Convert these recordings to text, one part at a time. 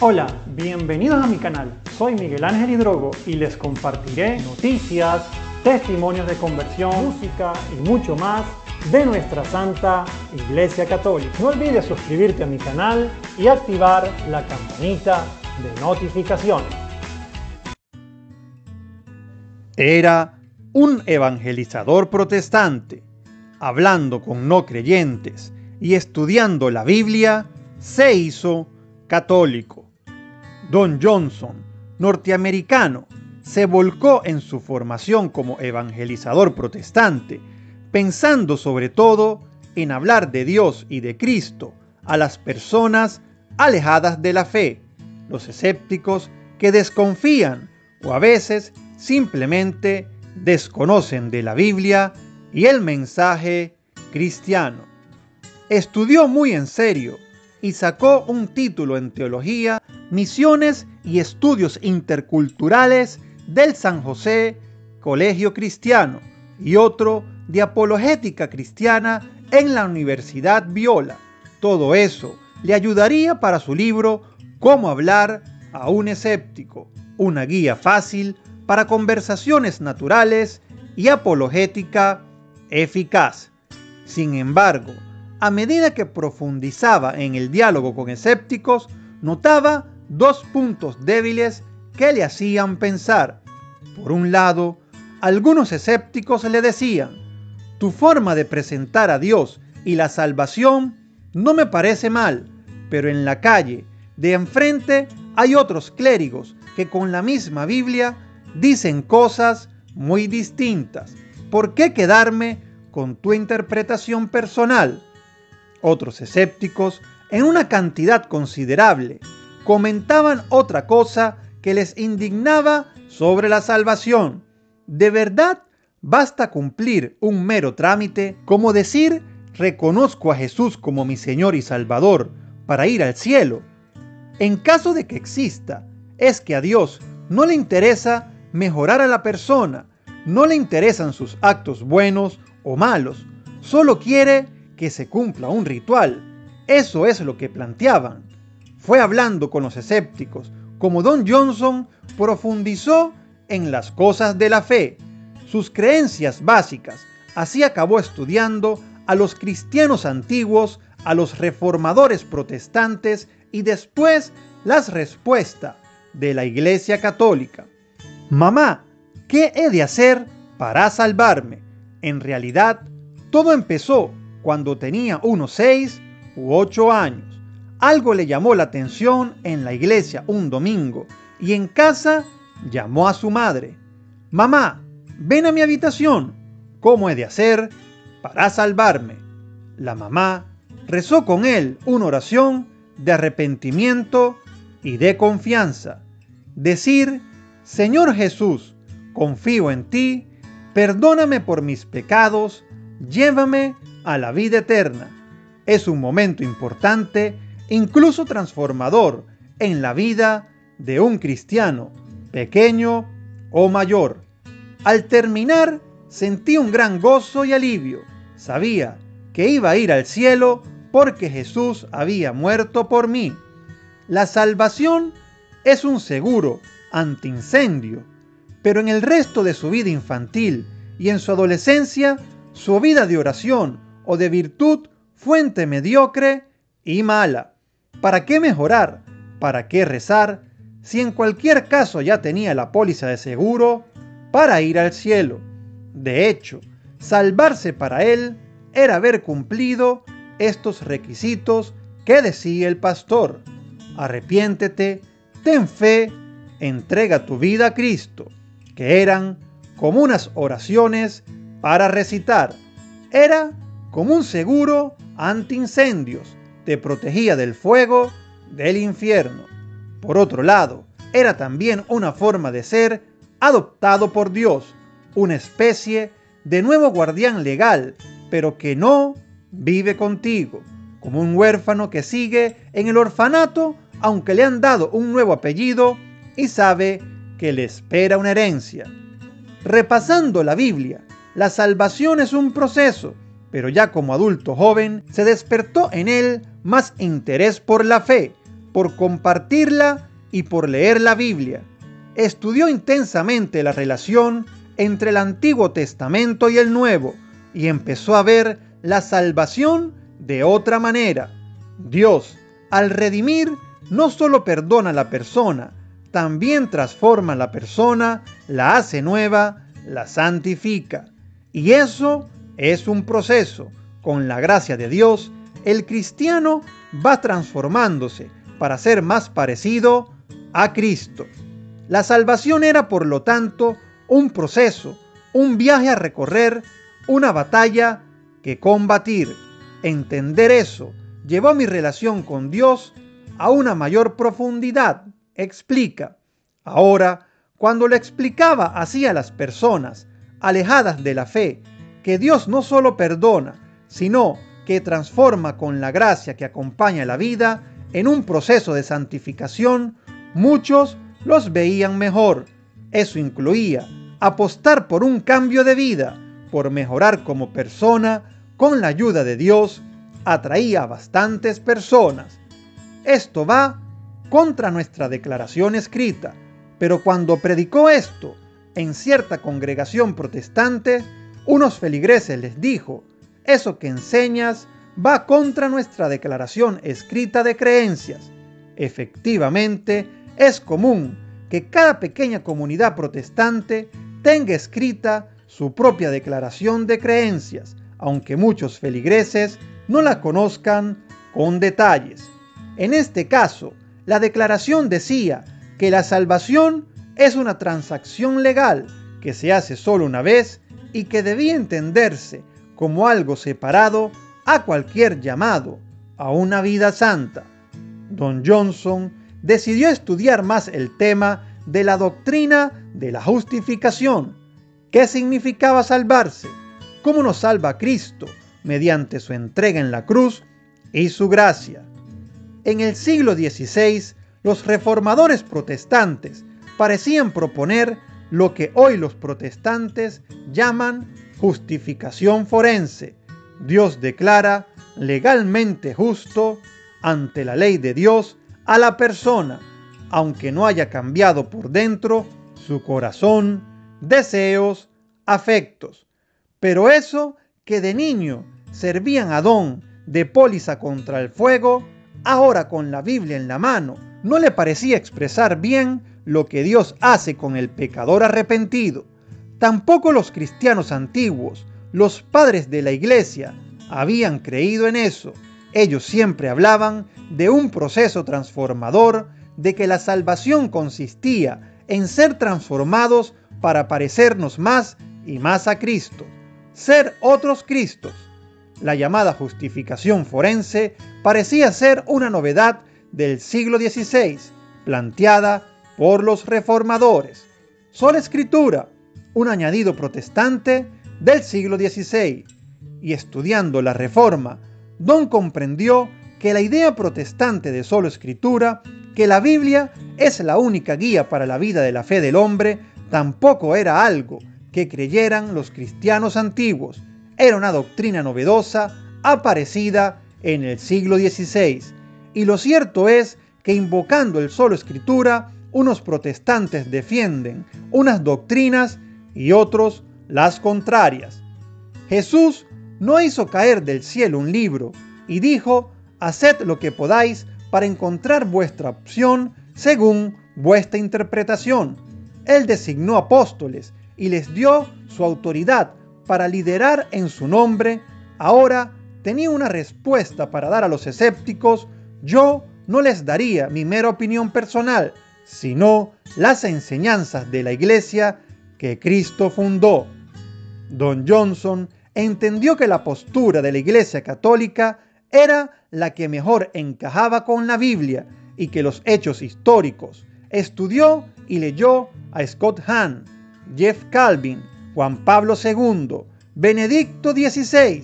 Hola, bienvenidos a mi canal. Soy Miguel Ángel Hidrogo y les compartiré noticias, testimonios de conversión, música y mucho más de nuestra Santa Iglesia Católica. No olvides suscribirte a mi canal y activar la campanita de notificaciones. Era un evangelizador protestante, hablando con no creyentes y estudiando la Biblia, se hizo católico. Don Johnson, norteamericano, se volcó en su formación como evangelizador protestante, pensando sobre todo en hablar de Dios y de Cristo a las personas alejadas de la fe, los escépticos que desconfían o a veces simplemente desconocen de la Biblia y el mensaje cristiano. Estudió muy en serio y sacó un título en teología, misiones y estudios interculturales del San José Colegio Cristiano y otro de apologética cristiana en la Universidad Viola. Todo eso le ayudaría para su libro Cómo hablar a un escéptico, una guía fácil para conversaciones naturales y apologética eficaz. Sin embargo, a medida que profundizaba en el diálogo con escépticos, notaba dos puntos débiles que le hacían pensar. Por un lado, algunos escépticos le decían, tu forma de presentar a Dios y la salvación no me parece mal, pero en la calle de enfrente hay otros clérigos que con la misma Biblia dicen cosas muy distintas. ¿Por qué quedarme con tu interpretación personal? Otros escépticos, en una cantidad considerable, comentaban otra cosa que les indignaba sobre la salvación. ¿De verdad basta cumplir un mero trámite como decir reconozco a Jesús como mi Señor y Salvador para ir al cielo? En caso de que exista, es que a Dios no le interesa mejorar a la persona, no le interesan sus actos buenos o malos, solo quiere que se cumpla un ritual. Eso es lo que planteaban. Fue hablando con los escépticos, como Don Johnson profundizó en las cosas de la fe, sus creencias básicas. Así acabó estudiando a los cristianos antiguos, a los reformadores protestantes y después las respuestas de la Iglesia Católica. Mamá, ¿qué he de hacer para salvarme? En realidad, todo empezó cuando tenía unos seis u ocho años. Algo le llamó la atención en la iglesia un domingo y en casa llamó a su madre. Mamá, ven a mi habitación. ¿Cómo he de hacer para salvarme? La mamá rezó con él una oración de arrepentimiento y de confianza. Decir, Señor Jesús, confío en ti, perdóname por mis pecados, llévame a la vida eterna. Es un momento importante, incluso transformador, en la vida de un cristiano, pequeño o mayor. Al terminar, sentí un gran gozo y alivio. Sabía que iba a ir al cielo porque Jesús había muerto por mí. La salvación es un seguro antiincendio, pero en el resto de su vida infantil y en su adolescencia, su vida de oración o de virtud fuente mediocre y mala. ¿Para qué mejorar? ¿Para qué rezar? Si en cualquier caso ya tenía la póliza de seguro para ir al cielo. De hecho, salvarse para él era haber cumplido estos requisitos que decía el pastor. Arrepiéntete, ten fe, entrega tu vida a Cristo, que eran como unas oraciones para recitar. Era como un seguro anti-incendios, te protegía del fuego del infierno. Por otro lado, era también una forma de ser adoptado por Dios, una especie de nuevo guardián legal, pero que no vive contigo, como un huérfano que sigue en el orfanato aunque le han dado un nuevo apellido y sabe que le espera una herencia. Repasando la Biblia, la salvación es un proceso pero ya como adulto joven se despertó en él más interés por la fe, por compartirla y por leer la Biblia. Estudió intensamente la relación entre el Antiguo Testamento y el Nuevo y empezó a ver la salvación de otra manera. Dios, al redimir, no solo perdona a la persona, también transforma a la persona, la hace nueva, la santifica. Y eso es un proceso. Con la gracia de Dios, el cristiano va transformándose para ser más parecido a Cristo. La salvación era, por lo tanto, un proceso, un viaje a recorrer, una batalla que combatir. Entender eso llevó mi relación con Dios a una mayor profundidad, explica. Ahora, cuando le explicaba así a las personas alejadas de la fe, que Dios no solo perdona, sino que transforma con la gracia que acompaña la vida en un proceso de santificación, muchos los veían mejor. Eso incluía apostar por un cambio de vida, por mejorar como persona, con la ayuda de Dios, atraía a bastantes personas. Esto va contra nuestra declaración escrita, pero cuando predicó esto en cierta congregación protestante, unos feligreses les dijo, eso que enseñas va contra nuestra declaración escrita de creencias. Efectivamente, es común que cada pequeña comunidad protestante tenga escrita su propia declaración de creencias, aunque muchos feligreses no la conozcan con detalles. En este caso, la declaración decía que la salvación es una transacción legal que se hace solo una vez y que debía entenderse como algo separado a cualquier llamado a una vida santa. Don Johnson decidió estudiar más el tema de la doctrina de la justificación. ¿Qué significaba salvarse? ¿Cómo nos salva Cristo mediante su entrega en la cruz y su gracia? En el siglo XVI, los reformadores protestantes parecían proponer lo que hoy los protestantes llaman justificación forense. Dios declara legalmente justo ante la ley de Dios a la persona, aunque no haya cambiado por dentro su corazón, deseos, afectos. Pero eso que de niño servían a Don de póliza contra el fuego, ahora con la Biblia en la mano, no le parecía expresar bien lo que Dios hace con el pecador arrepentido. Tampoco los cristianos antiguos, los padres de la iglesia, habían creído en eso. Ellos siempre hablaban de un proceso transformador, de que la salvación consistía en ser transformados para parecernos más y más a Cristo, ser otros Cristos. La llamada justificación forense parecía ser una novedad del siglo XVI, planteada por los reformadores. Sola Escritura, un añadido protestante del siglo XVI. Y estudiando la Reforma, Don comprendió que la idea protestante de solo escritura, que la Biblia es la única guía para la vida de la fe del hombre, tampoco era algo que creyeran los cristianos antiguos. Era una doctrina novedosa, aparecida en el siglo XVI. Y lo cierto es que invocando el solo escritura, unos protestantes defienden unas doctrinas y otros las contrarias. Jesús no hizo caer del cielo un libro y dijo, haced lo que podáis para encontrar vuestra opción según vuestra interpretación. Él designó apóstoles y les dio su autoridad para liderar en su nombre. Ahora tenía una respuesta para dar a los escépticos. Yo no les daría mi mera opinión personal, sino las enseñanzas de la iglesia que Cristo fundó. Don Johnson entendió que la postura de la iglesia católica era la que mejor encajaba con la Biblia y que los hechos históricos. Estudió y leyó a Scott Hahn, Jeff Calvin, Juan Pablo II, Benedicto XVI,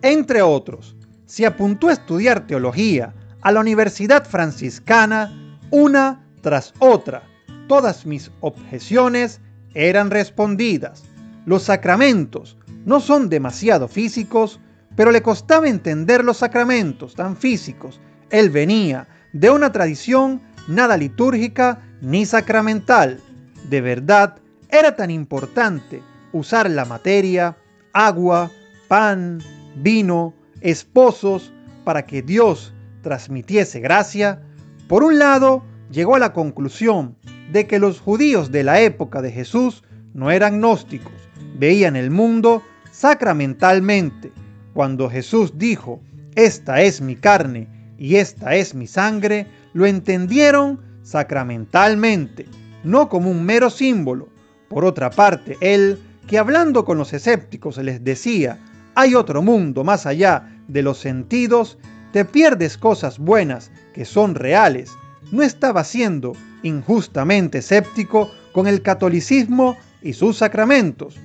entre otros. Se apuntó a estudiar teología a la Universidad Franciscana, una tras otra, todas mis objeciones eran respondidas. Los sacramentos no son demasiado físicos, pero le costaba entender los sacramentos tan físicos. Él venía de una tradición nada litúrgica ni sacramental. De verdad, era tan importante usar la materia, agua, pan, vino, esposos, para que Dios transmitiese gracia. Por un lado, llegó a la conclusión de que los judíos de la época de Jesús no eran gnósticos, veían el mundo sacramentalmente. Cuando Jesús dijo, esta es mi carne y esta es mi sangre, lo entendieron sacramentalmente, no como un mero símbolo. Por otra parte, él, que hablando con los escépticos les decía, hay otro mundo más allá de los sentidos, te pierdes cosas buenas que son reales, no estaba siendo injustamente escéptico con el catolicismo y sus sacramentos.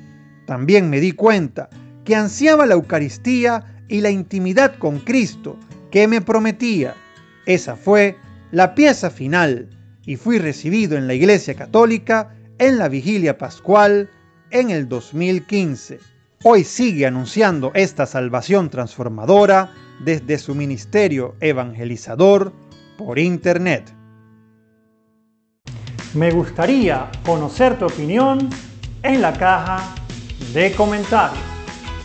También me di cuenta que ansiaba la Eucaristía y la intimidad con Cristo que me prometía. Esa fue la pieza final y fui recibido en la Iglesia Católica en la vigilia pascual en el 2015. Hoy sigue anunciando esta salvación transformadora desde su ministerio evangelizador por Internet. Me gustaría conocer tu opinión en la caja de comentarios.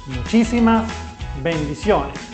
Muchísimas bendiciones.